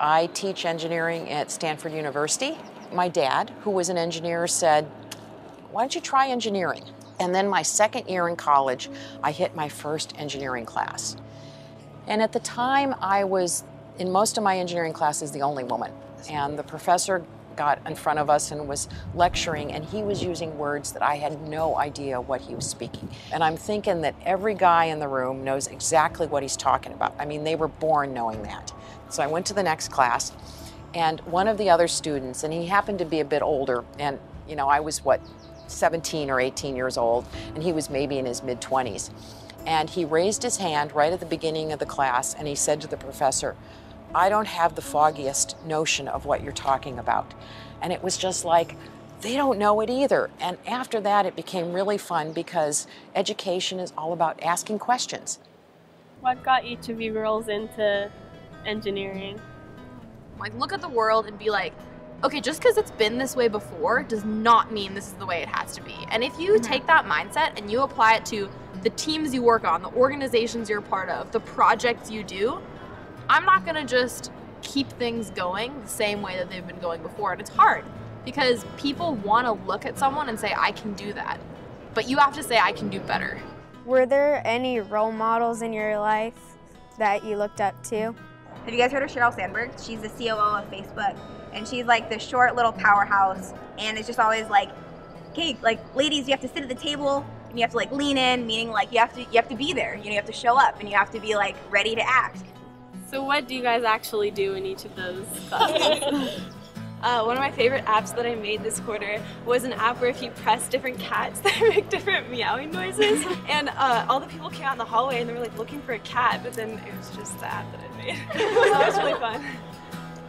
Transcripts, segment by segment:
I teach engineering at Stanford University. My dad, who was an engineer, said, Why don't you try engineering? And then my second year in college, I hit my first engineering class. And at the time, I was, in most of my engineering classes, the only woman. And the professor got in front of us and was lecturing, and he was using words that I had no idea what he was speaking. And I'm thinking that every guy in the room knows exactly what he's talking about. I mean, they were born knowing that. So I went to the next class, and one of the other students, and he happened to be a bit older, and you know, I was what, 17 or 18 years old, and he was maybe in his mid 20s. And he raised his hand right at the beginning of the class, and he said to the professor, I don't have the foggiest notion of what you're talking about. And it was just like, they don't know it either. And after that, it became really fun because education is all about asking questions. What got each of you girls into engineering? Like, look at the world and be like, okay, just because it's been this way before does not mean this is the way it has to be. And if you mm-hmm. take that mindset and you apply it to the teams you work on, the organizations you're part of, the projects you do, I'm not gonna just keep things going the same way that they've been going before. And it's hard because people wanna look at someone and say, I can do that. But you have to say, I can do better. Were there any role models in your life that you looked up to? Have you guys heard of Sheryl Sandberg? She's the COO of Facebook. And she's like the short little powerhouse. And it's just always like, okay, like ladies, you have to sit at the table and you have to like lean in, meaning like you have to you have to be there. You know, you have to show up and you have to be like ready to act. So what do you guys actually do in each of those classes? Uh, one of my favorite apps that I made this quarter was an app where if you press different cats, they make different meowing noises. and uh, all the people came out in the hallway and they were like looking for a cat, but then it was just the app that I made. it was really fun.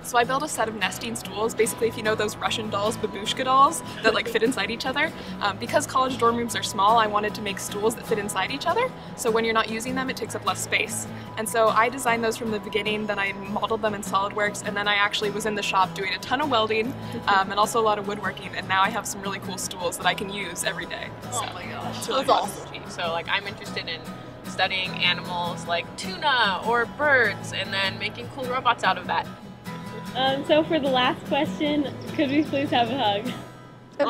So I built a set of nesting stools, basically if you know those Russian dolls, babushka dolls, that like fit inside each other. Um, because college dorm rooms are small, I wanted to make stools that fit inside each other, so when you're not using them, it takes up less space. And so I designed those from the beginning, then I modeled them in SolidWorks, and then I actually was in the shop doing a ton of welding, um, and also a lot of woodworking, and now I have some really cool stools that I can use every day. So, oh my gosh, really that's awesome. So like I'm interested in studying animals like tuna or birds and then making cool robots out of that. Um, so for the last question, could we please have a hug? Oh,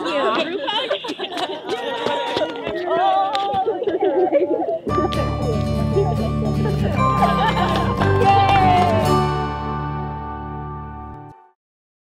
oh hug?